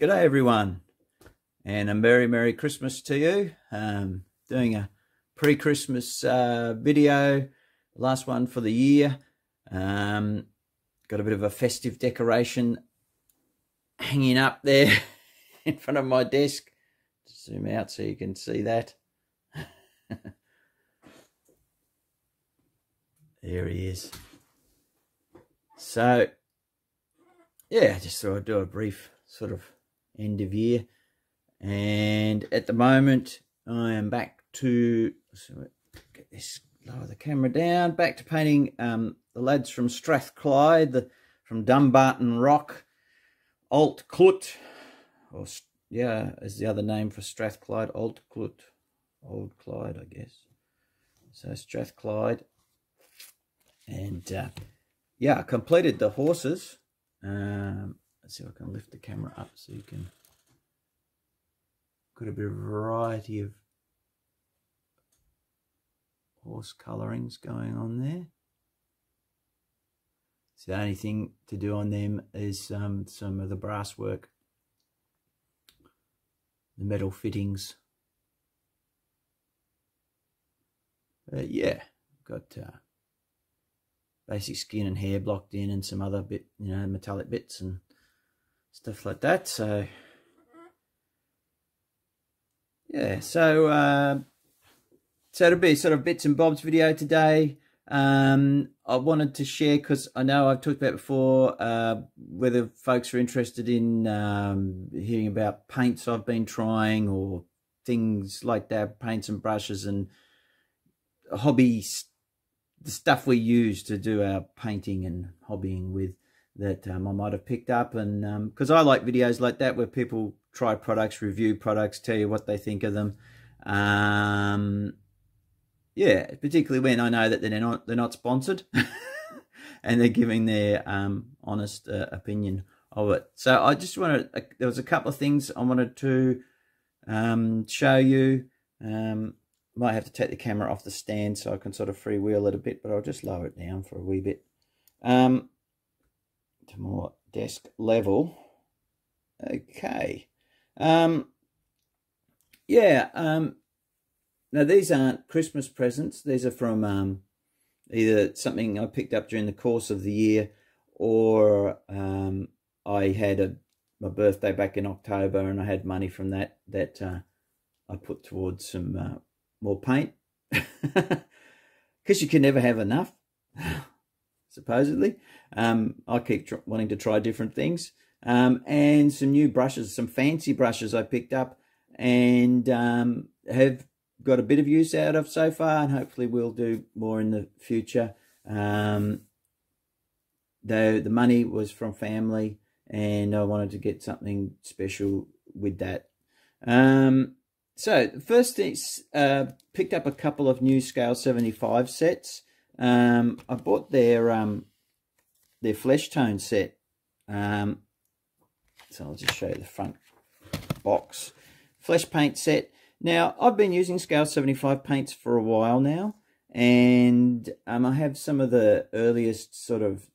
G'day everyone and a Merry Merry Christmas to you. Um, doing a pre-Christmas uh, video, last one for the year. Um, got a bit of a festive decoration hanging up there in front of my desk. Zoom out so you can see that. there he is. So, yeah, just thought I'd do a brief sort of end of year. And at the moment, I am back to, get this, lower the camera down, back to painting um, the lads from Strathclyde, the, from Dumbarton Rock, Alt Clut, or yeah, is the other name for Strathclyde, Alt Clut, Old Clyde, I guess. So Strathclyde. And uh, yeah, completed the horses. Um, let's see if I can lift the camera up so you can got a bit of variety of horse colorings going on there. So the only thing to do on them is um, some of the brass work, the metal fittings. But yeah, got uh, basic skin and hair blocked in and some other bit, you know, metallic bits and stuff like that. So yeah, so uh, so it'll be sort of bits and bobs video today. Um, I wanted to share because I know I've talked about before uh, whether folks are interested in um, hearing about paints I've been trying or things like that, paints and brushes and hobbies, the stuff we use to do our painting and hobbying with that um, I might have picked up. And because um, I like videos like that where people try products, review products, tell you what they think of them. Um, yeah, particularly when I know that they're not they're not sponsored, and they're giving their um, honest uh, opinion of it. So I just wanted uh, there was a couple of things I wanted to um, show you. Um, might have to take the camera off the stand so I can sort of freewheel it a bit, but I'll just lower it down for a wee bit um, to more desk level. Okay. Um, yeah. Um, now, these aren't Christmas presents. These are from um, either something I picked up during the course of the year or um, I had a my birthday back in October and I had money from that that uh, I put towards some uh, more paint. Because you can never have enough, supposedly. Um, I keep wanting to try different things um, and some new brushes, some fancy brushes I picked up and um, have got a bit of use out of so far and hopefully we'll do more in the future. Um, though the money was from family and I wanted to get something special with that. Um, so first things, uh, picked up a couple of new Scale 75 sets. Um, I bought their um, their flesh tone set. Um, so I'll just show you the front box. Flesh paint set. Now, I've been using Scale 75 paints for a while now. And um, I have some of the earliest sort of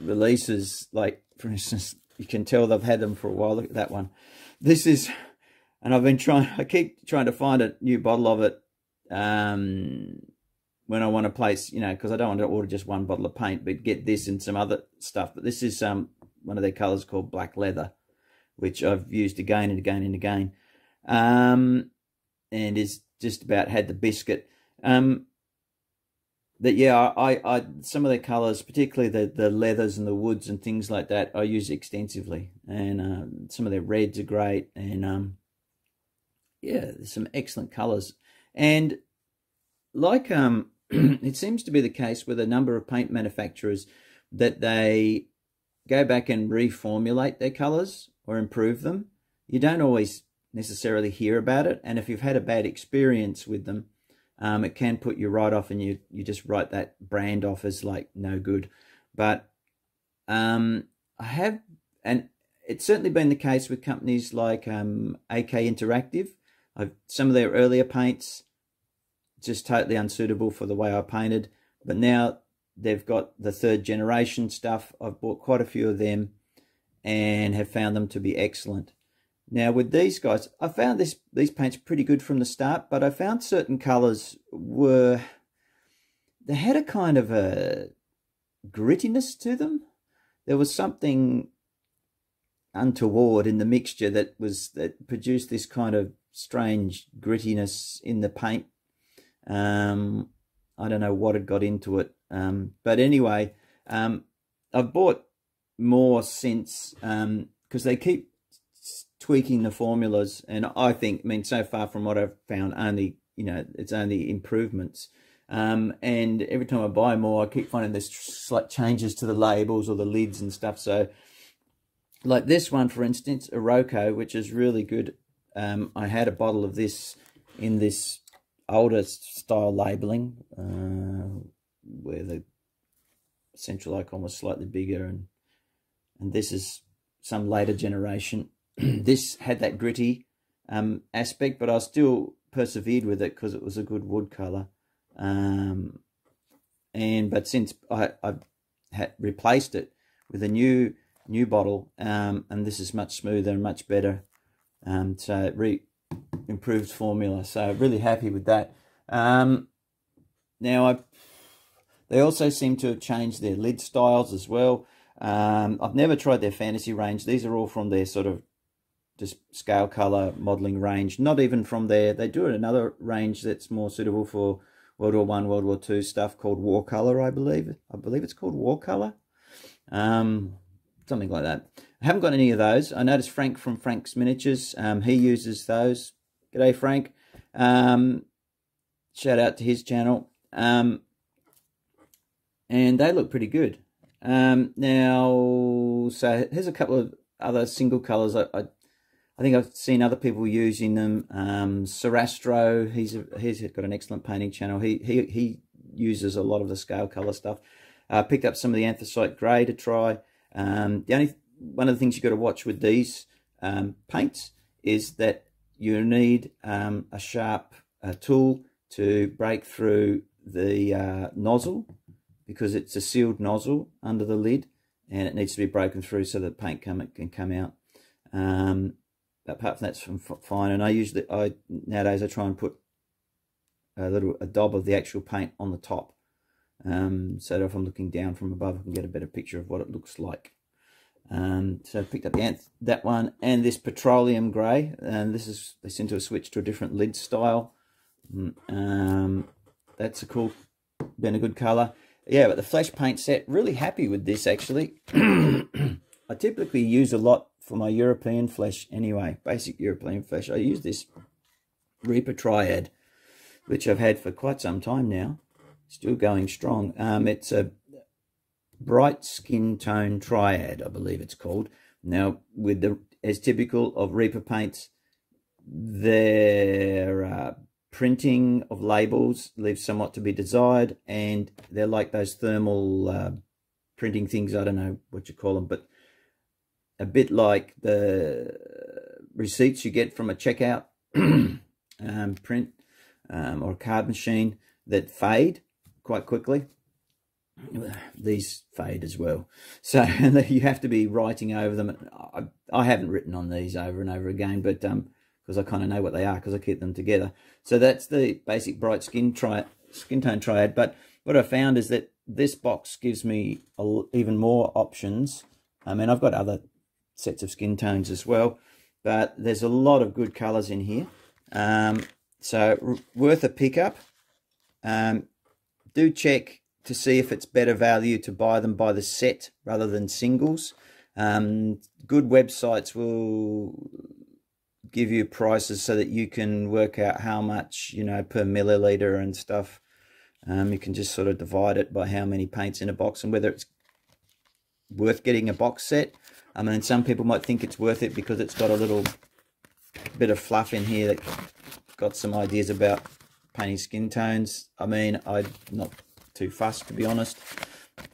releases. Like, for instance, you can tell they've had them for a while. Look at that one. This is... And I've been trying... I keep trying to find a new bottle of it. When I want to place, you know, because I don't want to order just one bottle of paint, but get this and some other stuff. But this is um, one of their colours called black leather, which I've used again and again and again. Um, and is just about had the biscuit. Um, that yeah, I, I some of the colours, particularly the the leathers and the woods and things like that, I use extensively, and uh, some of their reds are great, and um, yeah, there's some excellent colours, and like um, it seems to be the case with a number of paint manufacturers that they go back and reformulate their colors or improve them. You don't always necessarily hear about it. And if you've had a bad experience with them, um, it can put you right off and you, you just write that brand off as like no good. But um, I have, and it's certainly been the case with companies like um, AK Interactive. I've, some of their earlier paints, just totally unsuitable for the way I painted. But now they've got the third generation stuff. I've bought quite a few of them and have found them to be excellent. Now with these guys, I found this these paints pretty good from the start, but I found certain colours were they had a kind of a grittiness to them. There was something untoward in the mixture that was that produced this kind of strange grittiness in the paint. Um, I don't know what had got into it, um, but anyway, um, I've bought more since because um, they keep tweaking the formulas, and I think, I mean, so far from what I've found, only you know, it's only improvements. Um, and every time I buy more, I keep finding there's slight changes to the labels or the lids and stuff. So, like this one, for instance, Iroko, which is really good. Um, I had a bottle of this in this older style labeling, uh, where the central icon was slightly bigger, and and this is some later generation. this had that gritty um, aspect, but I still persevered with it because it was a good wood color. Um, and but since I, I had replaced it with a new new bottle, um, and this is much smoother and much better. Um, so it re improved formula. So really happy with that. Um, now I they also seem to have changed their lid styles as well. Um, I've never tried their fantasy range. These are all from their sort of just scale color modeling range. Not even from there. They do another range that's more suitable for World War One, World War Two stuff called War Color, I believe. I believe it's called War Color, um, something like that. I haven't got any of those. I noticed Frank from Frank's Miniatures. Um, he uses those. G'day, Frank. Um, shout out to his channel. Um, and they look pretty good. Um, now, so here's a couple of other single colors. I, I I think I've seen other people using them. Um, Sorastro, he's a, he's got an excellent painting channel. He he he uses a lot of the scale color stuff. Uh, picked up some of the anthracite grey to try. Um, the only one of the things you've got to watch with these um, paints is that you need um, a sharp uh, tool to break through the uh, nozzle because it's a sealed nozzle under the lid and it needs to be broken through so that paint come, can come out. Um, apart from that's from fine. And I usually, I nowadays I try and put a little a dob of the actual paint on the top, um, so if I'm looking down from above, I can get a better picture of what it looks like. Um, so I picked up the that one and this petroleum grey, and this is they seem to have switched to a different lid style. Mm, um, that's a cool, been a good colour. Yeah, but the flesh paint set, really happy with this actually. I typically use a lot for my European flesh anyway, basic European flesh. I use this Reaper Triad, which I've had for quite some time now, still going strong. Um, it's a bright skin tone triad, I believe it's called. Now, with the as typical of Reaper paints, their uh, printing of labels leaves somewhat to be desired, and they're like those thermal uh, printing things. I don't know what you call them, but a bit like the receipts you get from a checkout um, print um, or card machine that fade quite quickly. These fade as well. So you have to be writing over them. I, I haven't written on these over and over again, but um, because I kind of know what they are because I keep them together. So that's the basic bright skin tri skin tone triad. But what I found is that this box gives me a, even more options. I mean, I've got other sets of skin tones as well. But there's a lot of good colours in here. Um, so worth a pickup. Um, do check to see if it's better value to buy them by the set rather than singles. Um, good websites will give you prices so that you can work out how much, you know, per milliliter and stuff. Um, you can just sort of divide it by how many paints in a box and whether it's worth getting a box set I mean, some people might think it's worth it because it's got a little bit of fluff in here that got some ideas about painting skin tones. I mean, I'm not too fussed, to be honest.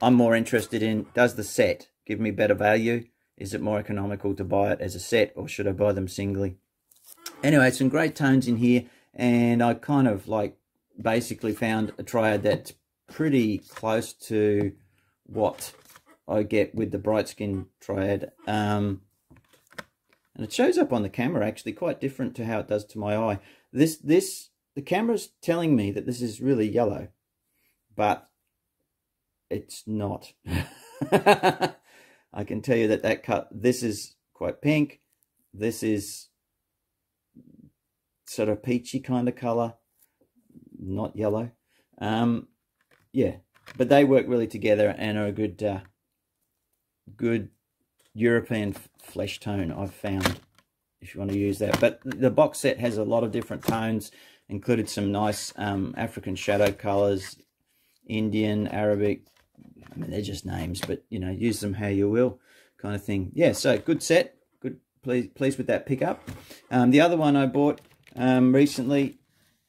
I'm more interested in, does the set give me better value? Is it more economical to buy it as a set or should I buy them singly? Anyway, some great tones in here and I kind of like basically found a triad that's pretty close to what I get with the bright skin triad. Um, and it shows up on the camera actually quite different to how it does to my eye. This, this, the camera's telling me that this is really yellow, but it's not. I can tell you that that cut, this is quite pink. This is sort of peachy kind of color, not yellow. Um, yeah, but they work really together and are a good, uh, good European flesh tone I've found if you want to use that. But the box set has a lot of different tones, included some nice um, African shadow colors, Indian, Arabic. I mean, they're just names, but, you know, use them how you will kind of thing. Yeah, so good set. Good, pleased, pleased with that pickup. Um, the other one I bought um, recently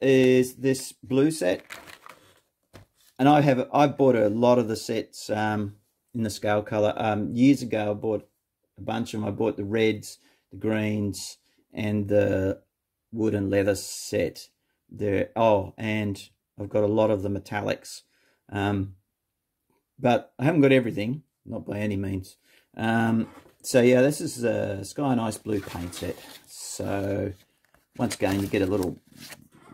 is this blue set. And I have I've bought a lot of the sets um, in the scale color. Um, years ago, I bought a bunch of them. I bought the reds, the greens, and the wood and leather set. There. Oh, and I've got a lot of the metallics. Um, but I haven't got everything, not by any means. Um, so yeah, this is a Sky and Ice Blue paint set. So once again, you get a little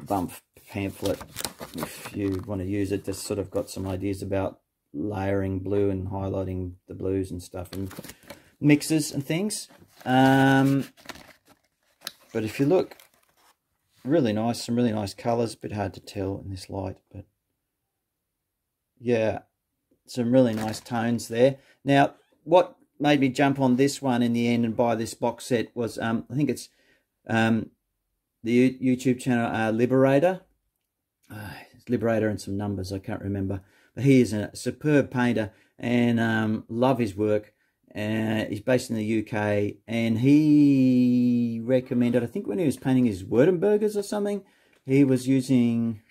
bump pamphlet if you want to use it. Just sort of got some ideas about layering blue and highlighting the blues and stuff and mixes and things. Um, but if you look, really nice, some really nice colours, a bit hard to tell in this light, but yeah, some really nice tones there. Now, what made me jump on this one in the end and buy this box set was, um, I think it's um, the YouTube channel uh, Liberator. Uh, Liberator and some numbers, I can't remember. But he is a superb painter and um, love his work. Uh, he's based in the UK and he recommended, I think when he was painting his Württembergers or something, he was using,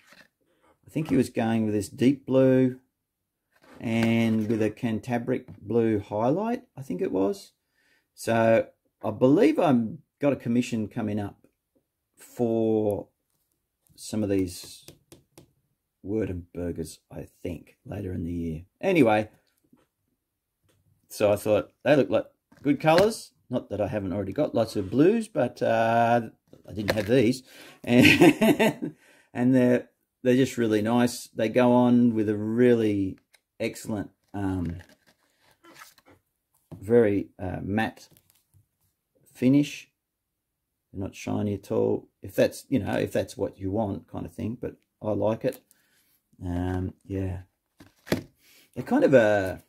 I think he was going with this deep blue and with a Cantabric blue highlight, I think it was. So I believe I've got a commission coming up for some of these Württembergers, I think, later in the year. Anyway, so I thought they look like good colours. Not that I haven't already got lots of blues, but uh, I didn't have these. And, and they're, they're just really nice. They go on with a really excellent, um, very uh, matte finish. They're not shiny at all. If that's, you know, if that's what you want kind of thing, but I like it. Um, yeah. They're kind of a,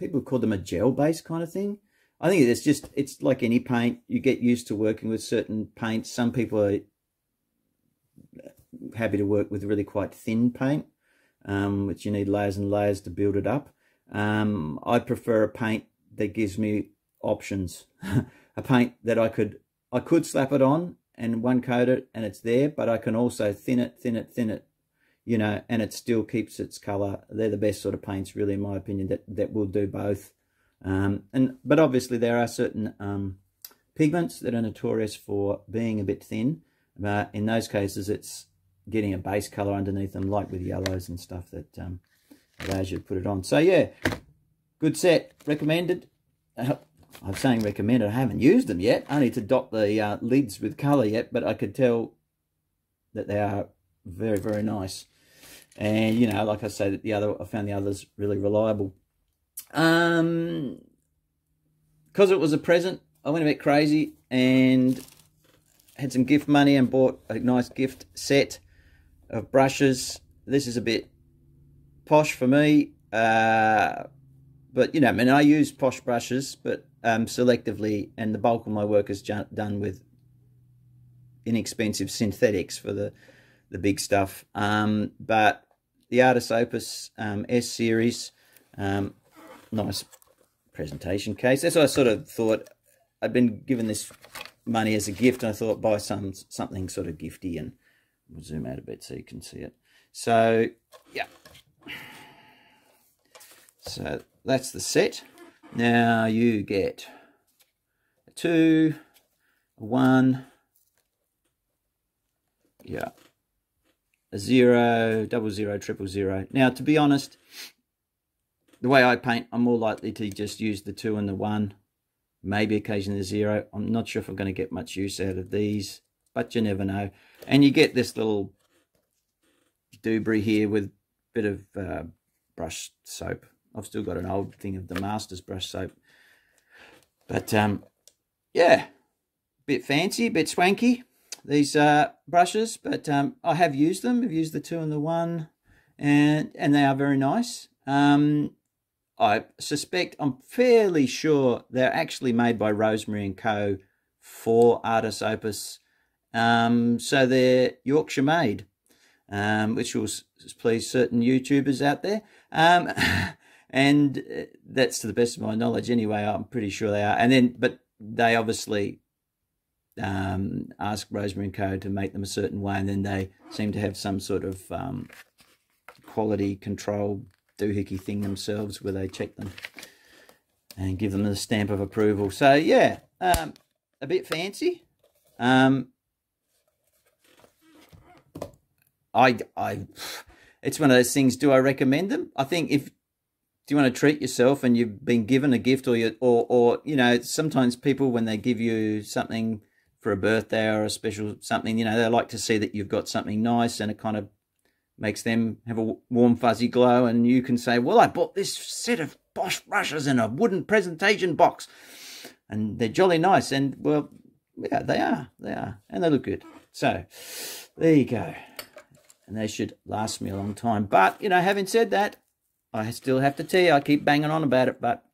people call them a gel base kind of thing. I think it's just, it's like any paint. You get used to working with certain paints. Some people are happy to work with really quite thin paint, um, which you need layers and layers to build it up. Um, I prefer a paint that gives me options. a paint that I could I could slap it on and one coat it and it's there, but I can also thin it, thin it, thin it, you know, and it still keeps its colour. They're the best sort of paints, really, in my opinion, that, that will do both. Um, and But obviously there are certain um, pigments that are notorious for being a bit thin. But in those cases, it's getting a base colour underneath them, like with yellows and stuff that um, allows you to put it on. So yeah, good set, recommended. I'm saying recommended. I haven't used them yet. Only to dot the uh, lids with colour yet, but I could tell that they are very, very nice. And, you know, like I said, the other, I found the others really reliable. Um, because it was a present, I went a bit crazy and had some gift money and bought a nice gift set of brushes. This is a bit posh for me. Uh, but, you know, I mean, I use posh brushes, but um, selectively, and the bulk of my work is done with inexpensive synthetics for the the big stuff. Um, but the Artis Opus um, S series, um, nice presentation case. That's what I sort of thought. I'd been given this money as a gift, and I thought buy some something sort of gifty, and we'll zoom out a bit so you can see it. So yeah, so that's the set. Now you get a two, a one, yeah, zero, double zero, triple zero. Now, to be honest, the way I paint, I'm more likely to just use the two and the one, maybe occasionally the zero. I'm not sure if I'm going to get much use out of these, but you never know. And you get this little doobry here with a bit of uh, brush soap. I've still got an old thing of the Masters brush soap. But, um, yeah, bit fancy, a bit swanky, these uh, brushes. But um, I have used them. I've used the two and the one, and, and they are very nice. Um, I suspect, I'm fairly sure they're actually made by Rosemary and Co. for Artis Opus. Um, so they're Yorkshire made, um, which will please certain YouTubers out there. Um, and uh, that's to the best of my knowledge anyway. I'm pretty sure they are. And then, but they obviously um, ask Rosemary and Co. to make them a certain way, and then they seem to have some sort of um, quality control doohickey thing themselves where they check them and give them the stamp of approval. So yeah, um, a bit fancy. Um, I, I, it's one of those things. Do I recommend them? I think if do you want to treat yourself and you've been given a gift, or you, or, or you know, sometimes people when they give you something for a birthday or a special something, you know, they like to see that you've got something nice and it kind of makes them have a warm fuzzy glow. And you can say well i bought this set of bosch brushes in a wooden presentation box. And they're jolly nice and well yeah they are they are and they look good. So there you go. And they should last me a long time. But you know having said that i still have to tell you i keep banging on about it but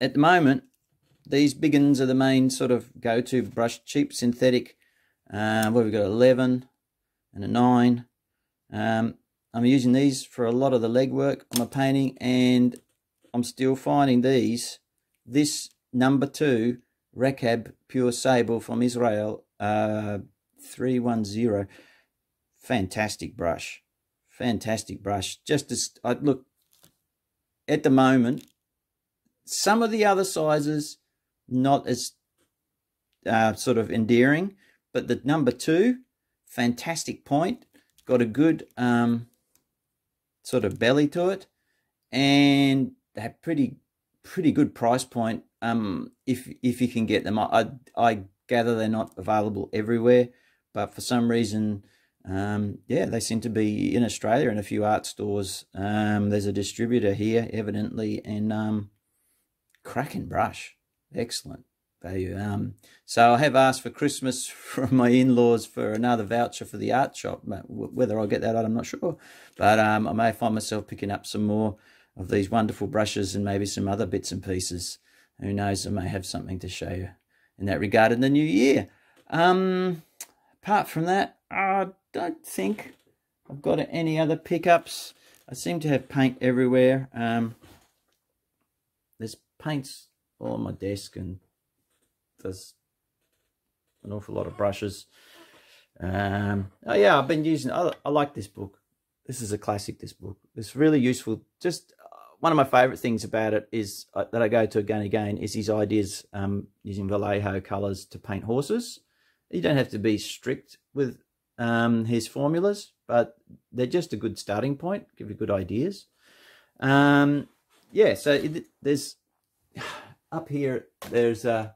at the moment these big ones are the main sort of go-to brush cheap synthetic uh, what have we got 11 and a 9 um, I'm using these for a lot of the legwork on my painting and I'm still finding these. This number two Rekab Pure Sable from Israel uh, 310. Fantastic brush. Fantastic brush. Just as I look at the moment, some of the other sizes not as uh, sort of endearing, but the number two, fantastic point got a good um, sort of belly to it, and have pretty pretty good price point. Um, if if you can get them, I I gather they're not available everywhere, but for some reason, um, yeah, they seem to be in Australia in a few art stores. Um, there's a distributor here, evidently, and um, cracking brush, excellent value. Um, so I have asked for Christmas from my in-laws for another voucher for the art shop. Whether I'll get that, I'm not sure. But um, I may find myself picking up some more of these wonderful brushes and maybe some other bits and pieces. Who knows? I may have something to show you in that regard in the new year. Um, apart from that, I don't think I've got any other pickups. I seem to have paint everywhere. Um, there's paints all on my desk and there's an awful lot of brushes. Um, oh yeah, I've been using, I, I like this book. This is a classic, this book. It's really useful. Just uh, one of my favorite things about it is uh, that I go to again and again is his ideas um, using Vallejo colors to paint horses. You don't have to be strict with um, his formulas, but they're just a good starting point, give you good ideas. Um, yeah, so it, there's up here, there's a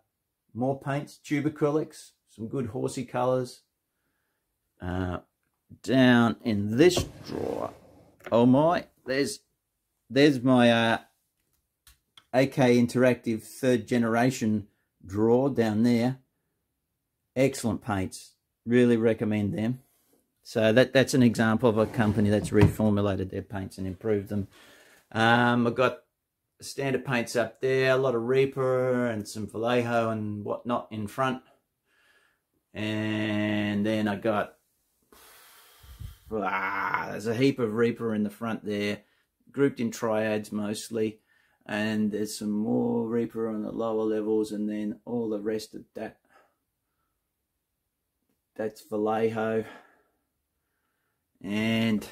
more paints, tube acrylics, some good horsey colours. Uh, down in this drawer, oh my, there's there's my uh, AK Interactive third generation drawer down there. Excellent paints, really recommend them. So that that's an example of a company that's reformulated their paints and improved them. Um, I've got standard paints up there, a lot of Reaper and some Vallejo and whatnot in front. And then I got, ah, there's a heap of Reaper in the front there, grouped in triads mostly. And there's some more Reaper on the lower levels and then all the rest of that. That's Vallejo. And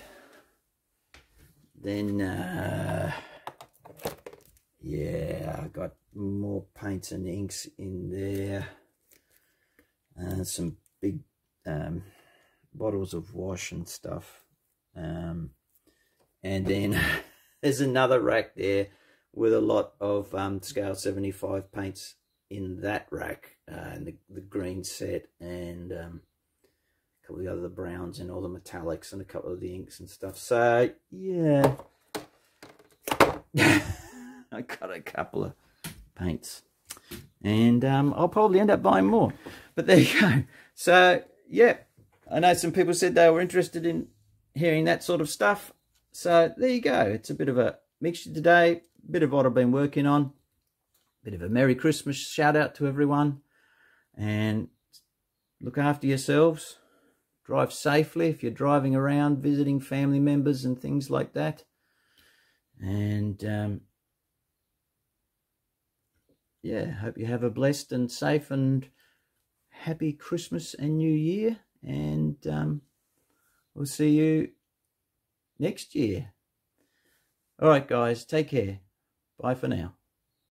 then, uh, yeah, I got more paints and inks in there. And some big um, bottles of wash and stuff. Um, and then there's another rack there with a lot of um, scale 75 paints in that rack uh, and the, the green set and um, a couple of the other browns and all the metallics and a couple of the inks and stuff so yeah I got a couple of paints. And um, I'll probably end up buying more. But there you go. So yeah I know some people said they were interested in hearing that sort of stuff. So there you go. It's a bit of a mixture today. A bit of what I've been working on. A bit of a Merry Christmas shout out to everyone. And look after yourselves. Drive safely if you're driving around, visiting family members and things like that. And um, yeah, hope you have a blessed and safe and happy Christmas and New Year. And um, we'll see you next year. All right, guys, take care. Bye for now.